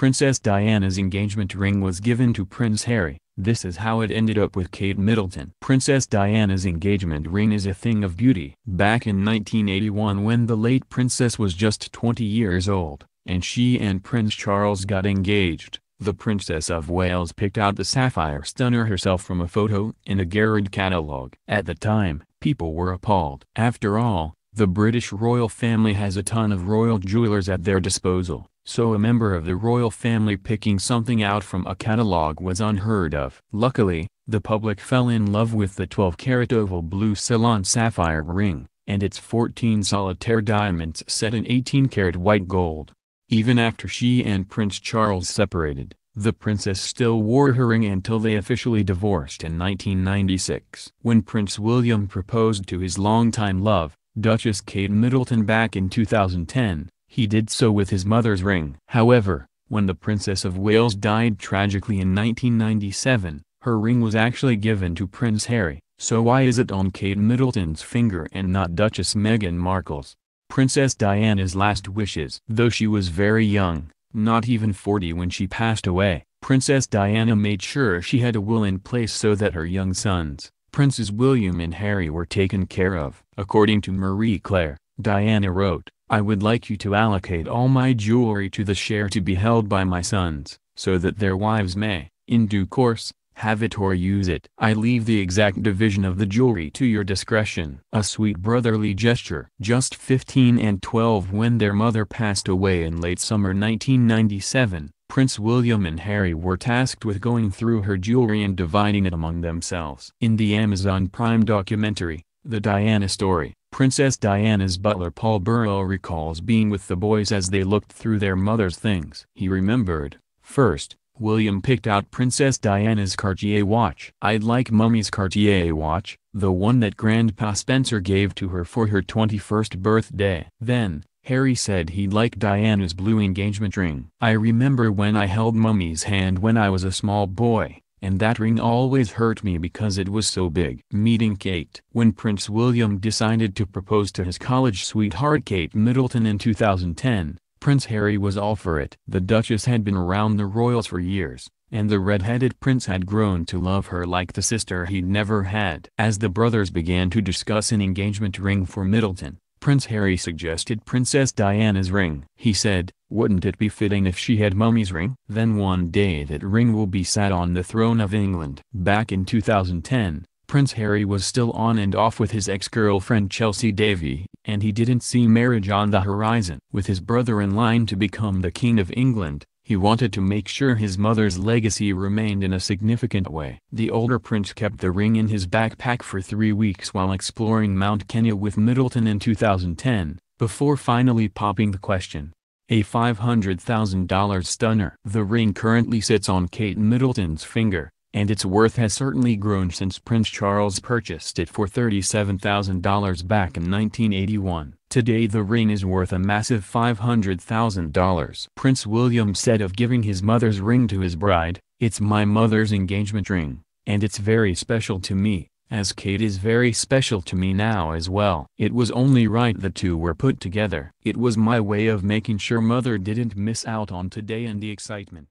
Princess Diana's engagement ring was given to Prince Harry. This is how it ended up with Kate Middleton. Princess Diana's engagement ring is a thing of beauty. Back in 1981 when the late princess was just 20 years old, and she and Prince Charles got engaged, the Princess of Wales picked out the sapphire stunner herself from a photo in a Garrard catalogue. At the time, people were appalled. After all, the British royal family has a ton of royal jewelers at their disposal, so a member of the royal family picking something out from a catalogue was unheard of. Luckily, the public fell in love with the 12-carat oval blue Ceylon sapphire ring, and its 14 solitaire diamonds set in 18-carat white gold. Even after she and Prince Charles separated, the princess still wore her ring until they officially divorced in 1996. When Prince William proposed to his longtime love, Duchess Kate Middleton back in 2010, he did so with his mother's ring. However, when the Princess of Wales died tragically in 1997, her ring was actually given to Prince Harry, so why is it on Kate Middleton's finger and not Duchess Meghan Markle's? Princess Diana's last wishes. Though she was very young, not even 40 when she passed away, Princess Diana made sure she had a will in place so that her young sons, Princes William and Harry were taken care of. According to Marie Claire, Diana wrote, I would like you to allocate all my jewelry to the share to be held by my sons, so that their wives may, in due course, have it or use it. I leave the exact division of the jewelry to your discretion. A sweet brotherly gesture. Just 15 and 12 when their mother passed away in late summer 1997, Prince William and Harry were tasked with going through her jewelry and dividing it among themselves. In the Amazon Prime documentary, The Diana Story, Princess Diana's butler Paul Burrell recalls being with the boys as they looked through their mother's things. He remembered, first, William picked out Princess Diana's Cartier watch. I'd like Mummy's Cartier watch, the one that Grandpa Spencer gave to her for her 21st birthday. Then, Harry said he'd like Diana's blue engagement ring. I remember when I held Mummy's hand when I was a small boy, and that ring always hurt me because it was so big. Meeting Kate When Prince William decided to propose to his college sweetheart Kate Middleton in 2010, Prince Harry was all for it. The Duchess had been around the royals for years, and the red-headed prince had grown to love her like the sister he'd never had. As the brothers began to discuss an engagement ring for Middleton, Prince Harry suggested Princess Diana's ring. He said, wouldn't it be fitting if she had Mummy's ring? Then one day that ring will be sat on the throne of England. Back in 2010, Prince Harry was still on and off with his ex-girlfriend Chelsy Davy, and he didn't see marriage on the horizon. With his brother in line to become the King of England, he wanted to make sure his mother's legacy remained in a significant way. The older prince kept the ring in his backpack for three weeks while exploring Mount Kenya with Middleton in 2010, before finally popping the question. A $500,000 stunner. The ring currently sits on Kate Middleton's finger, and its worth has certainly grown since Prince Charles purchased it for $37,000 back in 1981. Today the ring is worth a massive $500,000. Prince William said of giving his mother's ring to his bride, It's my mother's engagement ring, and it's very special to me, as Kate is very special to me now as well. It was only right the two were put together. It was my way of making sure mother didn't miss out on today and the excitement.